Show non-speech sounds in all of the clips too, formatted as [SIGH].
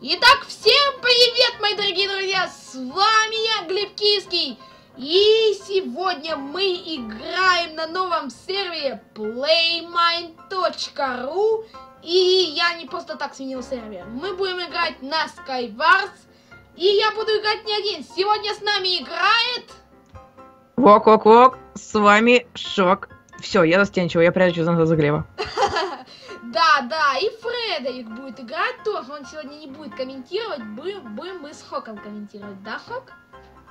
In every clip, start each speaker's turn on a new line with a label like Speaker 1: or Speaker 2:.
Speaker 1: Итак, всем привет, мои дорогие друзья! С вами я, Глеб Киевский. И сегодня мы играем на новом сервере playmine.ru И я не просто так сменил сервер. Мы будем играть на Skywars. И я буду играть не один. Сегодня с нами играет...
Speaker 2: Вок-вок-вок, с вами Шок. Все, я застенчивый, я прячусь за Глеба. [LAUGHS]
Speaker 1: Да, да, и Фредерик будет играть тоже. Он сегодня не будет комментировать. Будем, будем мы с Хоком комментировать, да, Хок?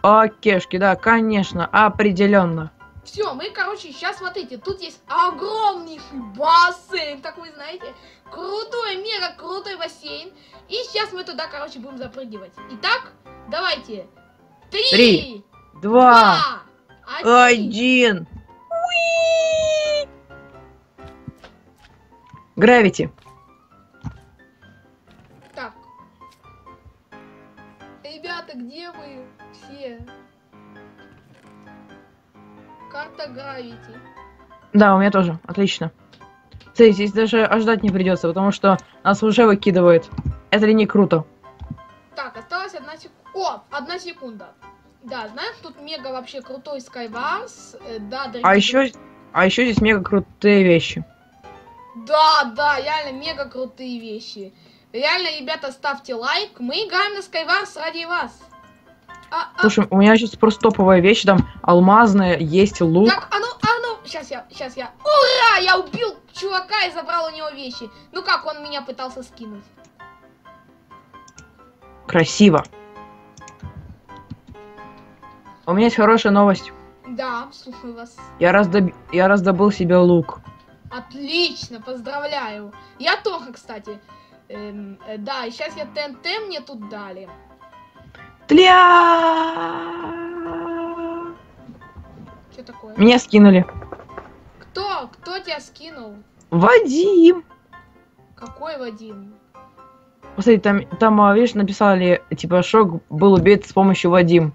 Speaker 2: Окешки, да, конечно, определенно.
Speaker 1: Все, мы, короче, сейчас смотрите, тут есть огромный бассейн, так вы знаете, крутой, мега крутой бассейн. И сейчас мы туда, короче, будем запрыгивать. Итак, давайте. Три,
Speaker 2: Три два,
Speaker 1: два
Speaker 2: один. один. Гравити.
Speaker 1: Так. Ребята, где вы все? Карта Гравити.
Speaker 2: Да, у меня тоже. Отлично. Смотри, здесь даже ожидать не придется, потому что нас уже выкидывает. Это ли не круто?
Speaker 1: Так, осталась одна секунда. О, одна секунда. Да, знаешь, тут мега вообще крутой Skywars. Э, да.
Speaker 2: А еще, а еще здесь мега крутые вещи.
Speaker 1: Да, да, реально мега крутые вещи. Реально, ребята, ставьте лайк. Мы играем на Skywars ради вас.
Speaker 2: А, а... Слушай, у меня сейчас просто топовая вещь, там алмазная, есть лук.
Speaker 1: Так, а ну, а ну, сейчас я, сейчас я. Ура! Я убил чувака и забрал у него вещи. Ну как, он меня пытался скинуть.
Speaker 2: Красиво. У меня есть хорошая новость.
Speaker 1: Да, слушаю вас.
Speaker 2: Я, раздоб... я раздобыл себе лук.
Speaker 1: Отлично, поздравляю. Я тоже, кстати. Эм, э, да, и сейчас я ТНТ мне тут дали.
Speaker 2: Тля!
Speaker 1: Что такое?
Speaker 2: Меня скинули.
Speaker 1: Кто? Кто тебя скинул?
Speaker 2: Вадим.
Speaker 1: Какой Вадим?
Speaker 2: Посмотри, там, там, а, видишь, написали, типа, шок был убит с помощью Вадим.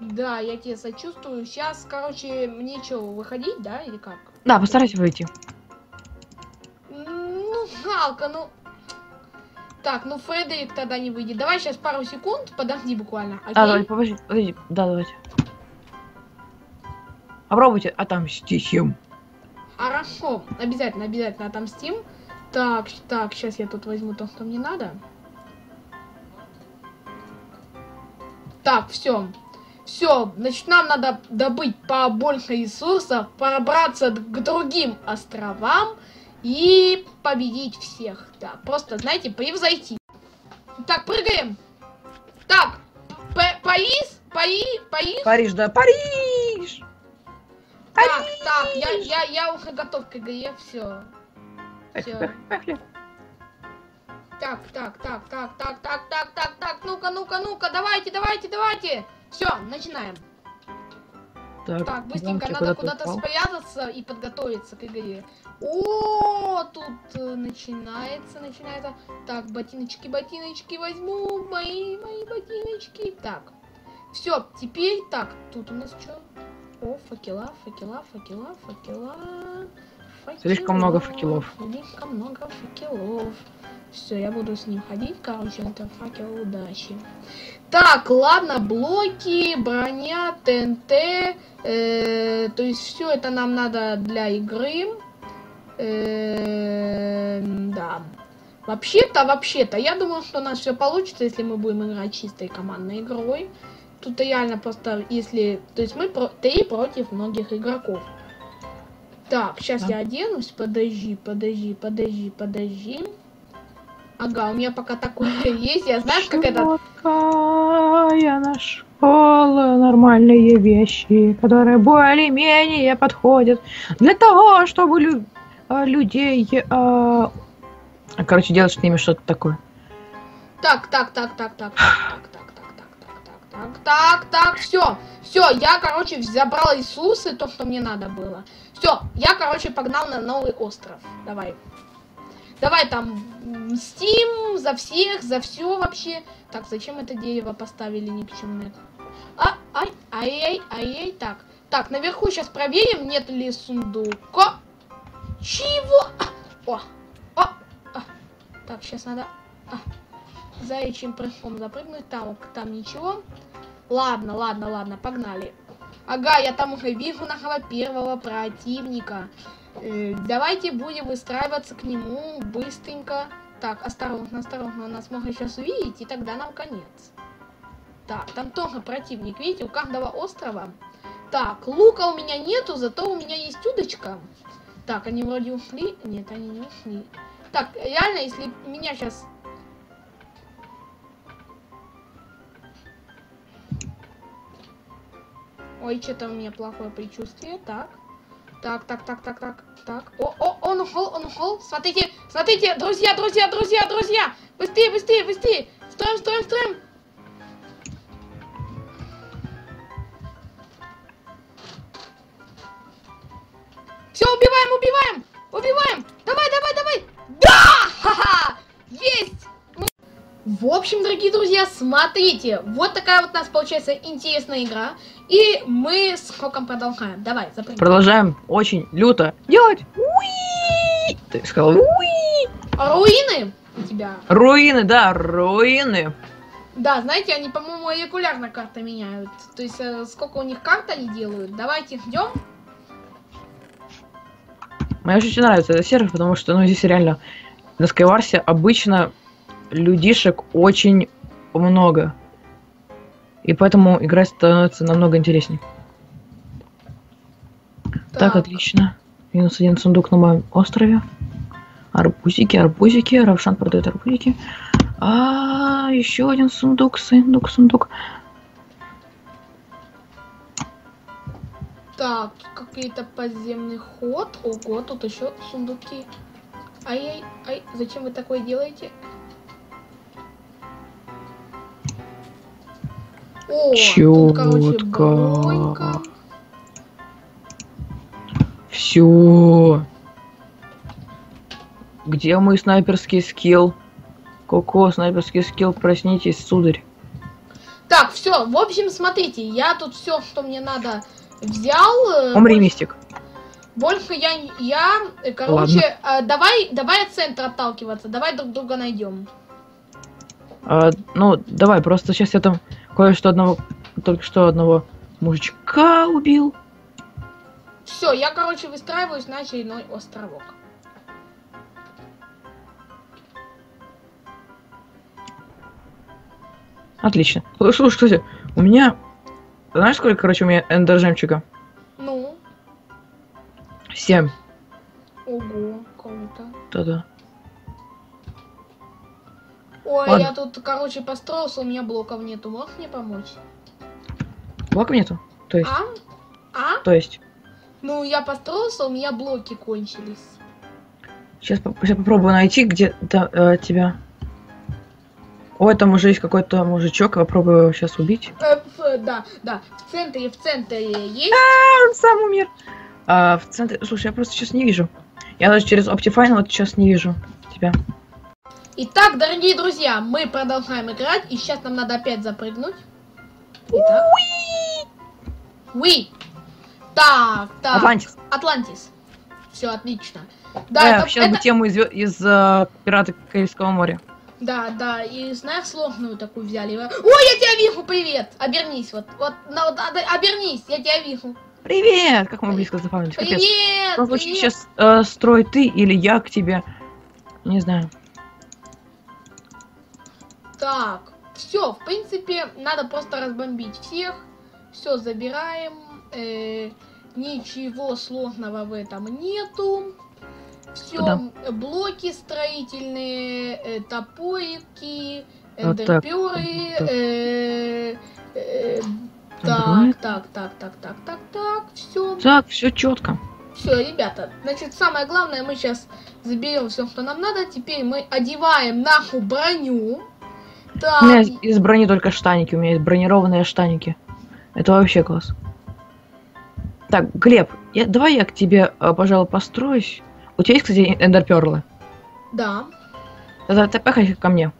Speaker 1: Да, я тебе сочувствую. Сейчас, короче, мне что, выходить, да, или как?
Speaker 2: Да, постарайся выйти.
Speaker 1: Ну, жалко, ну... Так, ну Фредерик тогда не выйдет. Давай сейчас пару секунд, подожди буквально.
Speaker 2: Окей? А, давай, подожди, подожди. Да, давайте. Попробуйте отомстить им.
Speaker 1: Хорошо, обязательно, обязательно отомстим. Так, так, сейчас я тут возьму то, что мне надо. Так, все. Все, значит, нам надо добыть побольше ресурсов, пробраться к другим островам и победить всех. Да, просто, знаете, превзойти. Так, прыгаем. Так, Париж, Париж, Париж.
Speaker 2: Париж, да, Париж.
Speaker 1: Так, так, я, я, я уже готов к игре, все. Все. Так, так, так, так, так, так, так, так, так, ну-ка, ну-ка, ну-ка, давайте, давайте, давайте. Все, начинаем. Так, так быстренько надо куда-то куда спрятаться и подготовиться к игре. О, тут э, начинается, начинается. Так, ботиночки, ботиночки возьму, мои, мои ботиночки. Так, все, теперь, так, тут у нас что? О, факела, факела, факела, факела.
Speaker 2: факела. Слишком много факелов.
Speaker 1: Слишком много факелов. Все, я буду с ним ходить, короче, это факел удачи. Так, ладно, блоки, броня, ТНТ, э, то есть все это нам надо для игры. Э, да. Вообще-то, вообще-то, я думаю, что у нас все получится, если мы будем играть чистой командной игрой. Тут реально просто, если... То есть мы про, три против многих игроков. Так, сейчас да. я оденусь. Подожди, подожди, подожди, подожди. Ага, у меня пока такое есть. Я знаешь, как это...
Speaker 2: Я нашла нормальные вещи, которые более-менее подходят для того, чтобы лю а, людей... А... Короче, делать с ними что-то такое.
Speaker 1: Так, так, так, так, так, так, так, так, так, так, так, так, так, все, все, я, короче, забрал ресурсы, то, что мне надо было. Все, я, короче, погнал на новый остров. Давай. Давай там мстим за всех, за все вообще. Так, зачем это дерево поставили никчемное? А, ай, ай, ай, ай, ай, так. Так, наверху сейчас проверим, нет ли сундука. Чего? О, о, а. Так, сейчас надо... А. заячьим прыжком запрыгнуть. Там, там ничего. Ладно, ладно, ладно, погнали. Ага, я там уже вижу нашего первого противника. Э, давайте будем выстраиваться к нему быстренько. Так, осторожно, осторожно, нас могут сейчас увидеть, и тогда нам конец. Так, там тоже противник, видите, у каждого острова. Так, лука у меня нету, зато у меня есть удочка. Так, они вроде ушли. Нет, они не ушли. Так, реально, если меня сейчас... Ой, что-то у меня плохое предчувствие. Так. Так, так, так, так, так, так. О, о, он ушел, он ушел. Смотрите, смотрите, друзья, друзья, друзья, друзья. Быстрее, быстрее, быстрее. Строим, строим, строим. Все, убиваем, убиваем, убиваем. В общем, дорогие друзья, смотрите, вот такая вот у нас получается интересная игра. И мы с Хоком продолжаем. Давай, запрыгивай.
Speaker 2: Продолжаем очень люто делать. Уи! Ты сказал уи!
Speaker 1: Руины у тебя.
Speaker 2: Руины, да, руины.
Speaker 1: Да, знаете, они, по-моему, регулярно карты меняют. То есть, э, сколько у них карт они делают. Давайте ждем.
Speaker 2: Мне очень нравится этот сервер, потому что, ну, здесь реально на Скайварсе обычно людишек очень много. И поэтому играть становится намного интереснее. Так, отлично. Минус один сундук на моем острове. Арбузики, арбузики. Равшан продает арбузики. А, еще один сундук, сундук, сундук.
Speaker 1: Так, тут какой-то подземный ход. Ого, тут еще сундуки. Ай-яй, ай, зачем вы такое делаете? О, тут, короче,
Speaker 2: Чётко.
Speaker 1: бронька.
Speaker 2: Все. Где мой снайперский скилл? Коко, снайперский скилл, проснитесь, сударь.
Speaker 1: Так, все, в общем, смотрите, я тут все, что мне надо, взял. э,
Speaker 2: Умри,
Speaker 1: больше-
Speaker 2: мистик.
Speaker 1: Больше я, я, э, короче, э, давай, давай от центра отталкиваться, давай друг друга найдем.
Speaker 2: А, ну, давай, просто сейчас я там кое-что одного, только что одного мужичка убил.
Speaker 1: Все, я, короче, выстраиваюсь на очередной островок.
Speaker 2: Отлично. Слушай, слушай, у меня... Знаешь, сколько, короче, у меня эндер жемчуга?
Speaker 1: Ну,
Speaker 2: Семь.
Speaker 1: ого, круто.
Speaker 2: Да-да.
Speaker 1: Ой,
Speaker 2: Ладно.
Speaker 1: я тут, короче, построился, у меня блоков нету. Можешь мне помочь?
Speaker 2: Блоков нету? То есть,
Speaker 1: А? А?
Speaker 2: то есть.
Speaker 1: Ну, я построился, у меня блоки кончились.
Speaker 2: Сейчас, попробую найти где-то э, тебя. Ой, там уже есть какой-то мужичок, попробую его сейчас убить.
Speaker 1: Э, ф- да, да, в центре, в центре есть.
Speaker 2: А, он сам умер. А, в центре... Слушай, я просто сейчас не вижу. Я даже через Optifine вот сейчас не вижу тебя.
Speaker 1: Итак, дорогие друзья, мы продолжаем играть, и сейчас нам надо опять запрыгнуть. Итак. Уи! Так, так.
Speaker 2: Атлантис.
Speaker 1: Атлантис. Все, отлично. Да,
Speaker 2: Да,
Speaker 1: это,
Speaker 2: сейчас бы
Speaker 1: это-
Speaker 2: тему из, из э, Пираты Карибского моря.
Speaker 1: да, да, и знаешь, сложную такую взяли. Ой, я тебя вижу, привет! Обернись, вот, вот, на, вот, об- обернись, я тебя вижу.
Speaker 2: Привет! Как мы близко запомнились. Капец.
Speaker 1: Привет!
Speaker 2: случае,
Speaker 1: привет.
Speaker 2: сейчас э, строй ты или я к тебе. Не знаю.
Speaker 1: Так, все, в принципе, надо просто разбомбить всех. Все забираем. э, ничего сложного в этом нету. Все,
Speaker 2: Да.
Speaker 1: блоки строительные, э, топорики, эндерперы.
Speaker 2: вот
Speaker 1: э, э, так, так, так, так, так, так, так, все.
Speaker 2: Так, все четко.
Speaker 1: Все, ребята, значит, самое главное, мы сейчас заберем все, что нам надо. Теперь мы одеваем нашу броню. Так,
Speaker 2: У меня из- из брони только штаники, у меня есть бронированные штаники. Это вообще класс. Так, Глеб, я, давай я к тебе, э, пожалуй, построюсь. У тебя есть, кстати, эндерперлы?
Speaker 1: да.
Speaker 2: Тогда ты поехали ко мне.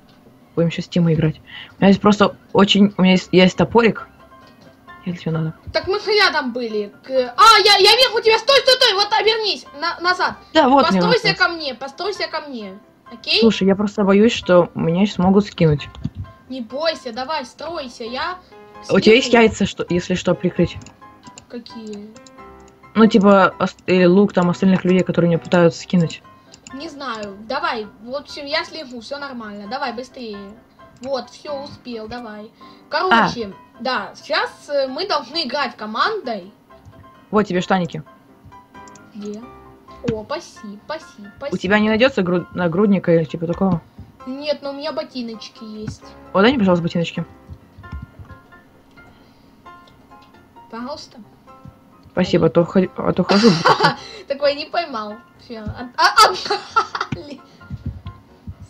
Speaker 2: Будем сейчас Тима играть. У меня есть просто очень... У меня есть, есть топорик. Если тебе надо.
Speaker 1: Так мы же рядом были. К- А, я, я вижу тебя. Стой, стой, стой. Вот обернись. На- назад.
Speaker 2: Да, вот
Speaker 1: постройся ко мне. Постройся ко мне. Окей?
Speaker 2: Слушай, я просто боюсь, что меня сейчас могут скинуть.
Speaker 1: Не бойся, давай, стройся, я...
Speaker 2: А У тебя есть яйца, что, если что, прикрыть?
Speaker 1: Какие?
Speaker 2: Ну, типа, или лук там остальных людей, которые меня пытаются скинуть.
Speaker 1: Не знаю. Давай. В общем, я слежу, все нормально. Давай, быстрее. Вот, все, успел, давай. Короче, да, сейчас э, мы должны играть командой.
Speaker 2: Вот тебе штаники.
Speaker 1: Где? О, спасибо, спасибо, спасибо.
Speaker 2: У тебя не найдется гру- нагрудника или типа такого?
Speaker 1: Нет, но у меня ботиночки есть.
Speaker 2: Вот дай мне, пожалуйста, ботиночки.
Speaker 1: Пожалуйста.
Speaker 2: Спасибо, а то, а то хожу. [LAUGHS]
Speaker 1: Такой не поймал. Все.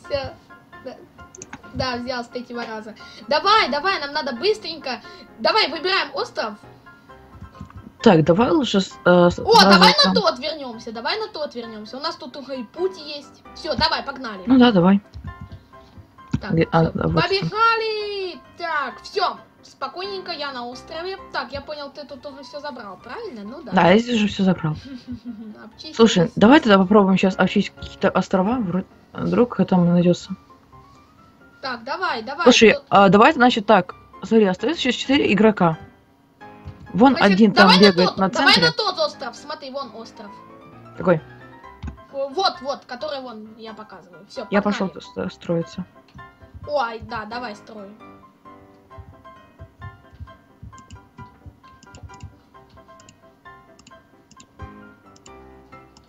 Speaker 1: Все. Да, взял с третьего раза. Давай, давай, нам надо быстренько. Давай, выбираем остров.
Speaker 2: Так, давай лучше... э,
Speaker 1: О, давай
Speaker 2: там-
Speaker 1: на тот вернемся, давай на тот вернемся. У нас тут уже и путь есть. Все, давай, погнали.
Speaker 2: Ну да, давай.
Speaker 1: Так,
Speaker 2: а,
Speaker 1: побежали! Так, все. Спокойненько я на острове. Так, я понял, ты тут уже все забрал, правильно? Ну да.
Speaker 2: Да, я здесь уже все забрал. [LAUGHS] Слушай, давай тогда попробуем сейчас общить какие-то острова. Вдруг там найдется.
Speaker 1: Так, давай, давай.
Speaker 2: Слушай, а, давай, значит, так. Смотри, остается сейчас 4 игрока. Вон
Speaker 1: Значит,
Speaker 2: один там
Speaker 1: давай
Speaker 2: бегает
Speaker 1: тот,
Speaker 2: на
Speaker 1: Давай
Speaker 2: центре.
Speaker 1: на тот остров, смотри, вон остров.
Speaker 2: Какой?
Speaker 1: Вот, вот, который вон я показываю. Все,
Speaker 2: Я пошел ст- строиться.
Speaker 1: Ой, да, давай строй.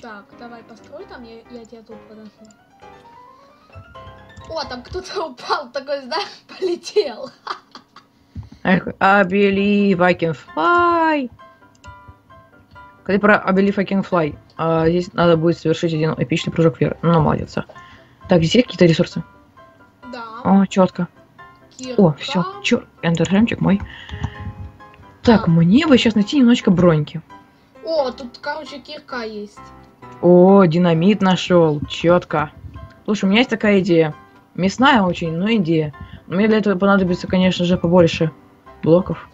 Speaker 1: Так, давай построй там, я, я тебя тут подожду. О, там кто-то [LAUGHS] упал, такой, знаешь, [LAUGHS] полетел.
Speaker 2: I believe I can fly. Когда про I believe I can fly, здесь надо будет совершить один эпичный прыжок вверх. Ну, молодец. Так, здесь есть какие-то ресурсы? О, четко. О, все, чё, эндержемчик мой. Так, мне бы сейчас найти немножечко броньки.
Speaker 1: О, тут, короче, кирка есть.
Speaker 2: О, динамит нашел, четко. Слушай, у меня есть такая идея. Мясная очень, но идея. Мне для этого понадобится, конечно же, побольше блоков.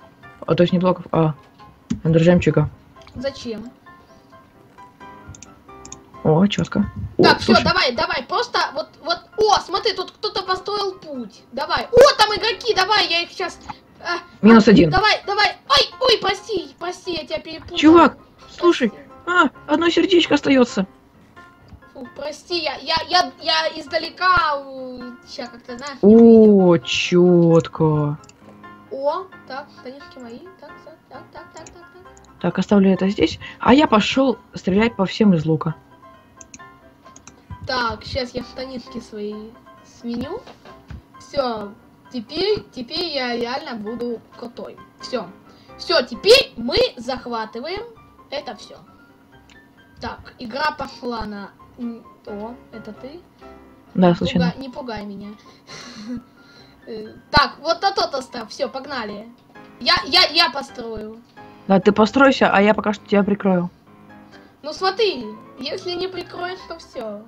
Speaker 2: А то есть не блоков, а эндержемчика.
Speaker 1: Зачем?
Speaker 2: О, четко.
Speaker 1: Так, все, давай, давай, просто вот, вот, о, смотри, тут кто-то построил путь. Давай. О, там игроки, давай, я их сейчас...
Speaker 2: Минус один.
Speaker 1: Давай, давай. Ой, ой, прости, прости, я тебя перепутал.
Speaker 2: Чувак, слушай,
Speaker 1: Прости.
Speaker 2: а, одно сердечко остается.
Speaker 1: Фу, прости, я, я, я, я издалека, сейчас как-то, знаешь...
Speaker 2: О, четко.
Speaker 1: О, так, штанишки мои, так, так, так, так, так, так, так.
Speaker 2: Так, оставлю это здесь. А я пошел стрелять по всем из лука.
Speaker 1: Сейчас я штанишки свои сменю. Все, теперь, теперь я реально буду крутой. Все. Все, теперь мы захватываем это все. Так, игра пошла на... О, это ты?
Speaker 2: Да, случайно.
Speaker 1: пугай- не пугай меня. [LAUGHS] Э, Так, вот на тот остров. Все, погнали. Я, я, я построю.
Speaker 2: Да, ты постройся, а я пока что тебя прикрою.
Speaker 1: Ну смотри, если не прикроешь, то все.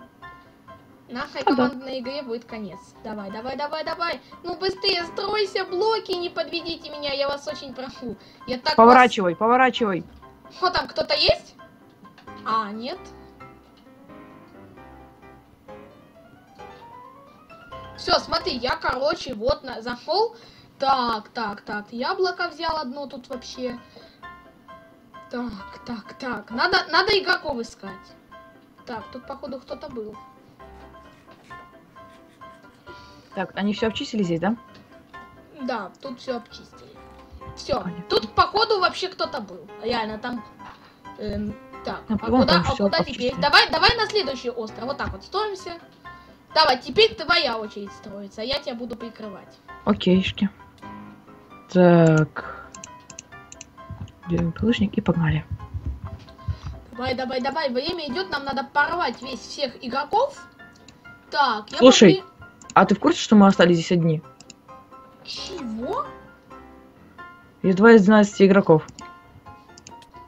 Speaker 1: Нашей
Speaker 2: Ага.
Speaker 1: командной игре будет конец. Давай, давай, давай, давай. Ну быстрее стройся, блоки, не подведите меня, я вас очень прошу. Я так вас-
Speaker 2: Поворачивай, поворачивай.
Speaker 1: Что там, кто-то есть? А, нет. Все, смотри, я, короче, вот на... зашел. Так, так, так. Яблоко взял одно тут вообще. Так, так, так. Надо, надо игроков искать. Так, тут, походу, кто-то был.
Speaker 2: Так, они все обчистили здесь, да?
Speaker 1: Да, тут все обчистили. Все, тут, походу, вообще кто-то был. Реально, там... эм, так, а
Speaker 2: по-моему,
Speaker 1: куда, а куда теперь? Давай, давай на следующий остров. Вот так вот строимся. Давай, теперь твоя очередь строится, а я тебя буду прикрывать.
Speaker 2: Окейшки. Так. Делаем пылышник и погнали.
Speaker 1: Давай, давай, давай, время идет, нам надо порвать весь всех игроков. Так, я
Speaker 2: Слушай.
Speaker 1: попри-
Speaker 2: А ты в курсе, что мы остались здесь одни?
Speaker 1: Чего?
Speaker 2: Есть два из 12 игроков.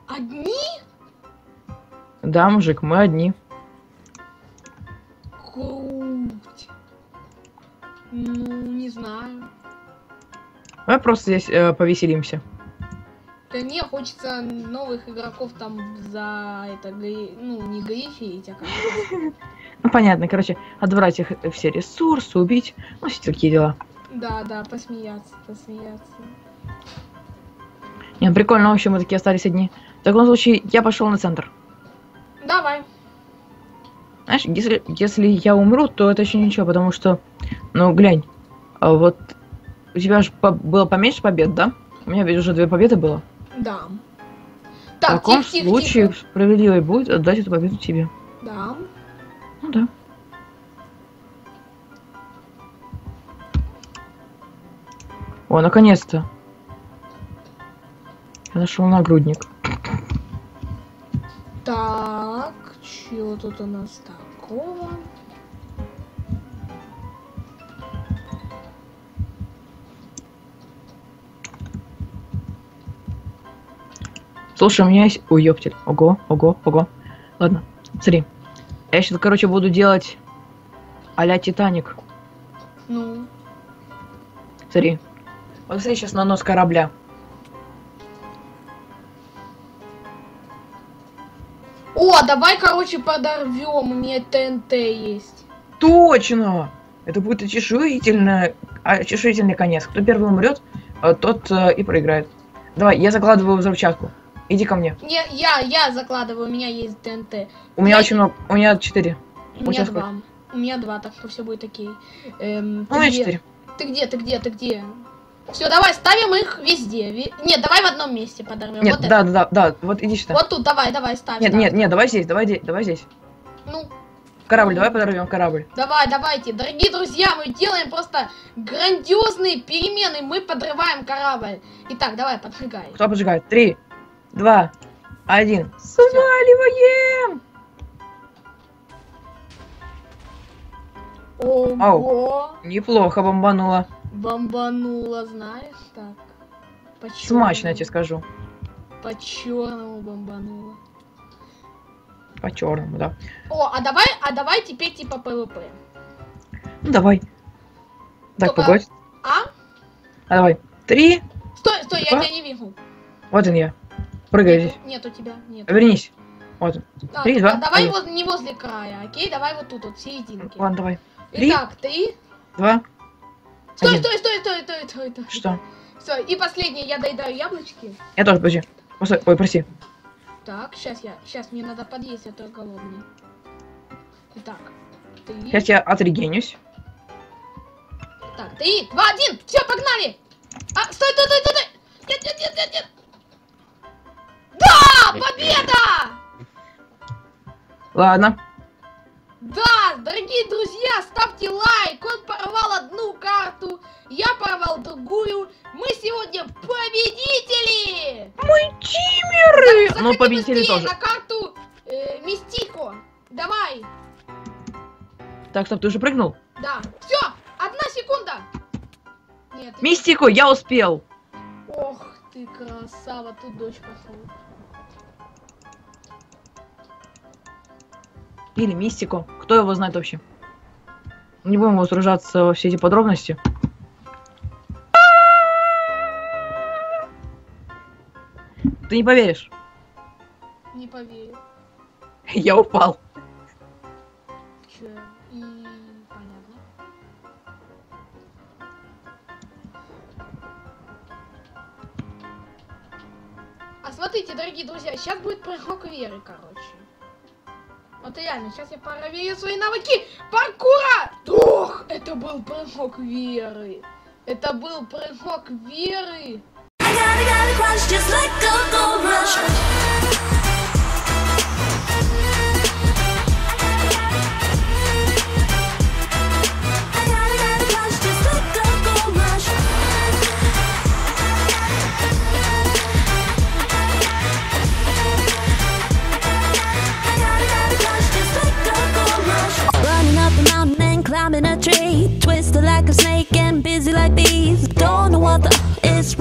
Speaker 1: Одни?
Speaker 2: Да, мужик, мы одни.
Speaker 1: Круть. Ну, не знаю.
Speaker 2: Давай просто здесь э, повеселимся.
Speaker 1: Да мне хочется новых игроков там за это, ну, не гриферить, а как [LAUGHS]
Speaker 2: Ну, понятно, короче, отбрать их все ресурсы, убить. Ну, все такие дела.
Speaker 1: Да, да, посмеяться, посмеяться.
Speaker 2: Не, прикольно, в общем, мы такие остались одни. В таком случае, я пошел на центр.
Speaker 1: Давай.
Speaker 2: Знаешь, если, если я умру, то это еще ничего, потому что, ну, глянь, а вот у тебя же по- было поменьше побед, да? У меня ведь уже две победы было.
Speaker 1: Да.
Speaker 2: В
Speaker 1: Так,
Speaker 2: таком
Speaker 1: тихо, тихо,
Speaker 2: случае
Speaker 1: тихо.
Speaker 2: справедливо будет отдать эту победу тебе.
Speaker 1: Да.
Speaker 2: О, наконец-то. Я нашел нагрудник.
Speaker 1: Так, что тут у нас такого?
Speaker 2: Слушай, у меня есть... Ой, ёптель. Ого, ого, ого. Ладно, смотри. Я сейчас, короче, буду делать а-ля Титаник.
Speaker 1: Ну,
Speaker 2: Смотри. Вот смотри сейчас на нос корабля.
Speaker 1: О, давай, короче, подорвем. У меня ТНТ есть.
Speaker 2: Точно! Это будет очешуительный, очешуительный конец. Кто первый умрет, э, тот э, и проиграет. Давай, я закладываю взрывчатку. Иди ко мне.
Speaker 1: Не, я, я закладываю, у меня есть ТНТ.
Speaker 2: У меня
Speaker 1: Я-
Speaker 2: очень много. У меня четыре.
Speaker 1: У меня два. У меня два, так что все будет окей. Эм,
Speaker 2: У
Speaker 1: ты,
Speaker 2: меня четыре.
Speaker 1: ты где, ты где, ты где? Все, давай, ставим их везде. Нет, давай в одном месте подорвем.
Speaker 2: Нет,
Speaker 1: вот
Speaker 2: да,
Speaker 1: это.
Speaker 2: да, да, да. Вот иди сюда.
Speaker 1: Вот тут, давай, давай, ставь.
Speaker 2: Нет,
Speaker 1: ставь.
Speaker 2: нет, нет, давай здесь, давай здесь, давай здесь.
Speaker 1: Ну,
Speaker 2: Корабль, давай подорвем корабль.
Speaker 1: давай, давайте. Дорогие друзья, мы делаем просто грандиозные перемены. Мы подрываем корабль. Итак, давай, поджигай.
Speaker 2: Кто поджигает? Три, два, один. Сваливаем!
Speaker 1: Ого,
Speaker 2: Неплохо бомбануло.
Speaker 1: Бомбануло, знаешь, так. По
Speaker 2: Смачно, я тебе скажу.
Speaker 1: По черному бомбануло.
Speaker 2: По черному, да.
Speaker 1: О, а давай, а давай теперь типа ПВП.
Speaker 2: Ну давай. Так,
Speaker 1: Только-
Speaker 2: погодь.
Speaker 1: А?
Speaker 2: А давай. Три.
Speaker 1: Стой, стой, я
Speaker 2: Два.
Speaker 1: тебя не вижу.
Speaker 2: Вот он я. Прыгай здесь.
Speaker 1: Нет у тебя, нет.
Speaker 2: Вернись. Вот.
Speaker 1: А,
Speaker 2: три,
Speaker 1: а
Speaker 2: два,
Speaker 1: давай
Speaker 2: один.
Speaker 1: не возле края, окей? Давай вот тут, вот, в серединке.
Speaker 2: Ладно, давай. три.
Speaker 1: Итак, три.
Speaker 2: Два.
Speaker 1: Стой, стой, стой, стой, стой, стой, стой.
Speaker 2: Что?
Speaker 1: Все, и последнее, я доедаю яблочки.
Speaker 2: Я тоже, подожди. Постой. Ой, прости.
Speaker 1: Так, сейчас я, сейчас мне надо подъесть, а то я голодный. Итак, три.
Speaker 2: Сейчас я отрегенюсь.
Speaker 1: Так, три, два, один, все, погнали! А, стой, стой, стой, стой, стой! Нет, нет, нет, нет, нет! Да, победа!
Speaker 2: Ладно.
Speaker 1: Да, дорогие друзья, ставьте лайк. Он порвал одну карту, я порвал другую. Мы сегодня победители!
Speaker 2: Чимеры!
Speaker 1: Заходи
Speaker 2: Ну, победители тоже.
Speaker 1: на карту э, Мистико. Давай.
Speaker 2: Так, стоп, ты уже прыгнул?
Speaker 1: Да. Все, одна секунда. Нет.
Speaker 2: Мистику, я успел.
Speaker 1: Ох ты красава, тут дочь пошел.
Speaker 2: Или мистику. Кто его знает вообще? Не будем его сражаться во все эти подробности. Ты не поверишь.
Speaker 1: Не поверю.
Speaker 2: Я упал.
Speaker 1: Че? И понятно. А смотрите, дорогие друзья, сейчас будет прыжок веры, короче. Вот реально, сейчас я проверю свои навыки паркура! Ох, это был прыжок веры. Это был прыжок веры.
Speaker 3: I gotta, gotta crush just